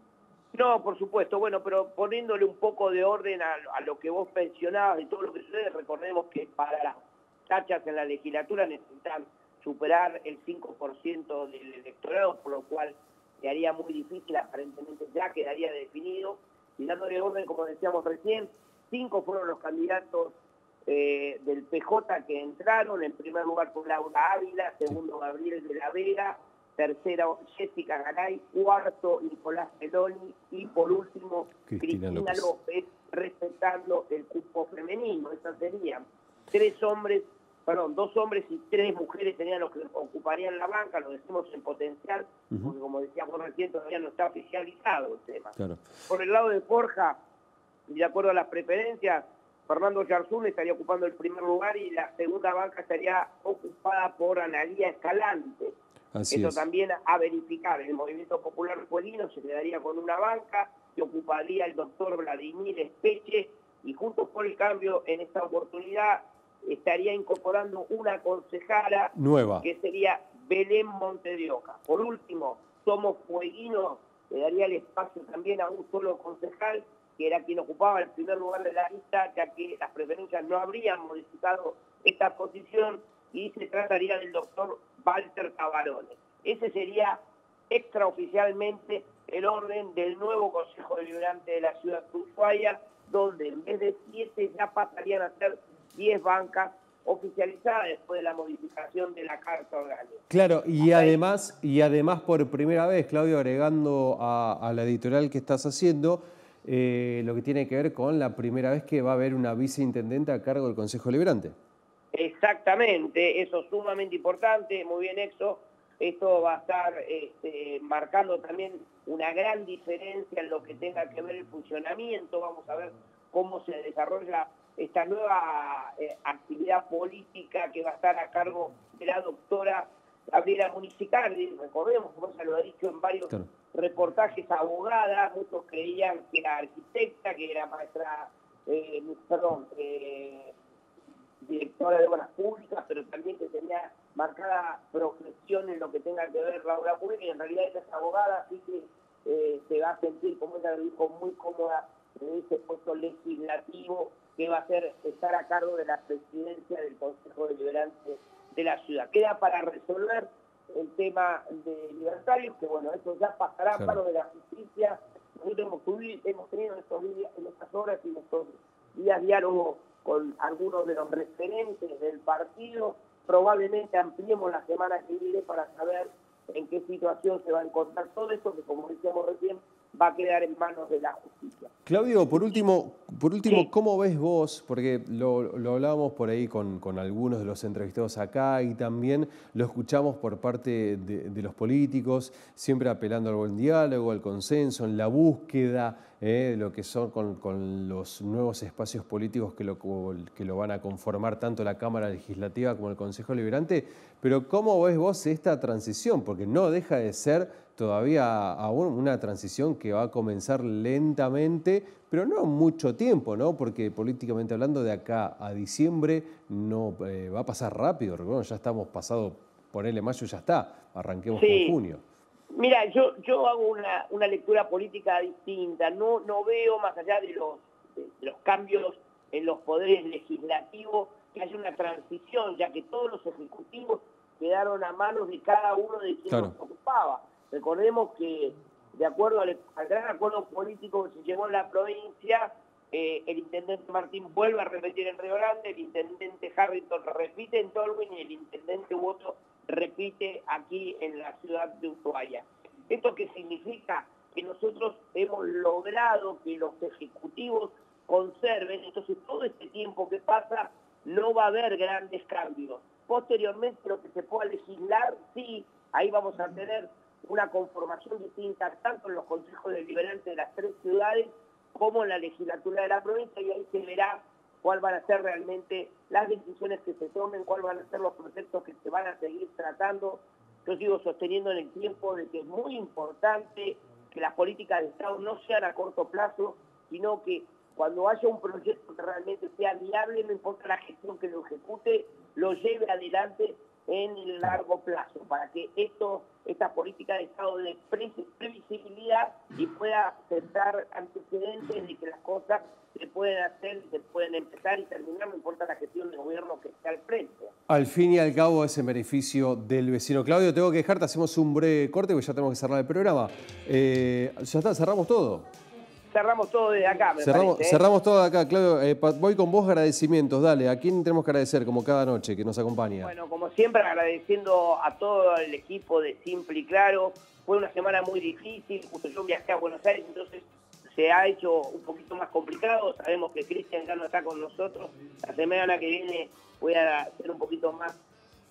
S6: No, por supuesto. Bueno, pero poniéndole un poco de orden a, lo que vos mencionabas y todo lo que sucede, recordemos que para las tachas en la legislatura necesitan superar el 5% del electorado, por lo cual haría muy difícil, aparentemente ya quedaría definido. Y dándole orden, como decíamos recién, cinco fueron los candidatos eh, del PJ que entraron. En primer lugar por Laura Ávila, segundo Gabriel de la Vega, tercero Jessica Garay, cuarto Nicolás Peloni y por último Cristina, López. respetando el cupo femenino. Esas serían tres hombres, perdón, dos hombres y tres mujeres serían los que ocuparían la banca, lo decimos en potencial, porque como decíamos recién todavía no está oficializado el tema. Por el lado de Forja, y de acuerdo a las preferencias, Fernando Yarzún estaría ocupando el primer lugar y la segunda banca estaría ocupada por Analía Escalante. Eso también a verificar. El Movimiento Popular Puelino se quedaría con una banca que ocuparía el doctor Vladimir Espeche y juntos por el cambio en esta oportunidad estaría incorporando una concejala
S1: nueva
S6: que sería Belén Montedioca. Por último, Somos Fueguinos le daría el espacio también a un solo concejal que era quien ocupaba el primer lugar de la lista, ya que las preferencias no habrían modificado esta posición y se trataría del doctor Walter Cavarone. Ese sería extraoficialmente el orden del nuevo Consejo Deliberante de la ciudad de Ushuaia, donde en vez de siete ya pasarían a ser diez bancas oficializadas después de la modificación de la Carta Orgánica.
S1: Claro, y además, y además por primera vez, Claudio, agregando a, la editorial que estás haciendo, eh, lo que tiene que ver con la primera vez que va a haber una viceintendente a cargo del Consejo Deliberante.
S6: Exactamente, eso es sumamente importante, muy bien Exo. Esto va a estar este, marcando también una gran diferencia en lo que tenga que ver el funcionamiento. Vamos a ver cómo se desarrolla esta nueva eh, actividad política que va a estar a cargo de la doctora Gabriela Municipal. Recordemos, como se lo ha dicho en varios reportajes, abogada, muchos creían que era arquitecta, que era maestra, eh, perdón, eh, directora de obras públicas, pero también que tenía marcada profesión en lo que tenga que ver la obra pública y en realidad ella es abogada, así que eh, se va a sentir, como ella lo dijo, muy cómoda en ese puesto legislativo que va a ser estar a cargo de la presidencia del Consejo Deliberante de la ciudad. Queda para resolver el tema de libertarios, que bueno, eso ya pasará a lo de la justicia. Nosotros hemos, tenido en, estos días, en estas horas y en estos días diálogo con algunos de los referentes del partido. Probablemente ampliemos la semana que viene para saber en qué situación se va a encontrar todo esto, que como decíamos recién, va a quedar en manos de la justicia.
S1: Claudio, por último, por último ¿cómo ves vos? Porque lo, lo hablábamos por ahí con, con, algunos de los entrevistados acá y también lo escuchamos por parte de, los políticos, siempre apelando al buen diálogo, al consenso, en la búsqueda eh, de lo que son con, con, los nuevos espacios políticos que lo, que lo van a conformar tanto la Cámara Legislativa como el Consejo Liberante. Pero ¿cómo ves vos esta transición? Porque no deja de ser todavía aún una transición que va a comenzar lentamente, pero no mucho tiempo, ¿no? Porque políticamente hablando, de acá a diciembre no eh, va a pasar rápido. Bueno, ya estamos pasado, ponerle mayo, ya está. Arranquemos con junio.
S6: Mira, yo, yo hago una, una, lectura política distinta. No, no veo, más allá de los, los cambios en los poderes legislativos, que haya una transición, ya que todos los ejecutivos quedaron a manos de cada uno de quienes los ocupaba. Recordemos que, de acuerdo al, gran acuerdo político que se llevó en la provincia, eh, el intendente Martín vuelve a repetir en Río Grande, el intendente Harrington repite en Tolwyn y el intendente Woto repite aquí en la ciudad de Ushuaia. ¿Esto qué significa? Que nosotros hemos logrado que los ejecutivos conserven, entonces todo este tiempo que pasa no va a haber grandes cambios. Posteriormente lo que se pueda legislar, sí, ahí vamos a tener una conformación distinta tanto en los consejos deliberantes de las tres ciudades como en la legislatura de la provincia y ahí se verá cuáles van a ser realmente las decisiones que se tomen, cuáles van a ser los proyectos que se van a seguir tratando. Yo sigo sosteniendo en el tiempo de que es muy importante que las políticas de Estado no sean a corto plazo, sino que cuando haya un proyecto que realmente sea viable, no importa la gestión que lo ejecute, lo lleve adelante en el largo plazo, para que esto, esta política de Estado de previsibilidad y pueda sentar antecedentes de que las cosas se pueden hacer, se pueden empezar y terminar, no importa la gestión del gobierno que esté al frente.
S1: Al fin y al cabo es en beneficio del vecino. Claudio, tengo que dejarte, hacemos un breve corte porque ya tenemos que cerrar el programa. Eh, ya está, cerramos todo
S6: cerramos todo desde acá, me
S1: cerramos, ¿eh? cerramos todo de acá, Claudio. Eh, voy con vos agradecimientos, dale. ¿A quién tenemos que agradecer como cada noche que nos acompaña?
S6: Bueno, como siempre, agradeciendo a todo el equipo de Simple y Claro. Fue una semana muy difícil, justo yo viajé a Buenos Aires, entonces se ha hecho un poquito más complicado. Sabemos que Cristian ya no está con nosotros. La semana que viene voy a hacer un poquito más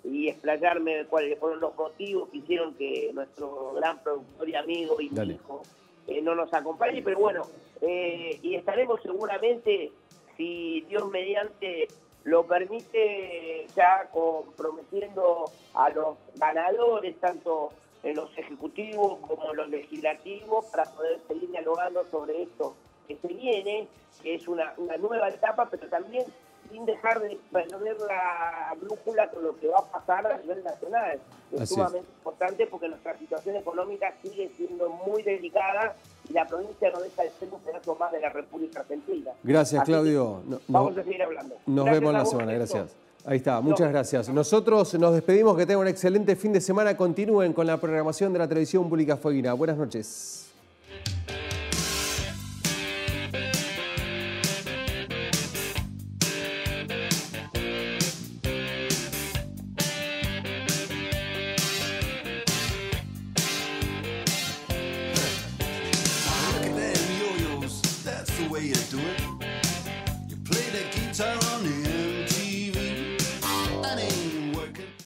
S6: y explayarme cuáles fueron los motivos que hicieron que nuestro gran productor y amigo y mi hijo eh, no nos acompañe, pero bueno, eh, y estaremos seguramente, si Dios mediante lo permite, ya comprometiendo a los ganadores, tanto en los ejecutivos como en los legislativos, para poder seguir dialogando sobre esto que se viene, que es una, una nueva etapa, pero también sin dejar de perder la brújula con lo que va a pasar a nivel nacional. Es sumamente importante porque nuestra situación económica sigue siendo muy delicada y la provincia no deja de ser un pedazo más de la República Argentina.
S1: Gracias, Claudio.
S6: vamos a seguir hablando.
S1: Nos vemos la semana, gracias. Ahí está, muchas gracias. Nosotros nos despedimos, que tengan un excelente fin de semana. Continúen con la programación de la televisión pública Fueguina. Buenas noches.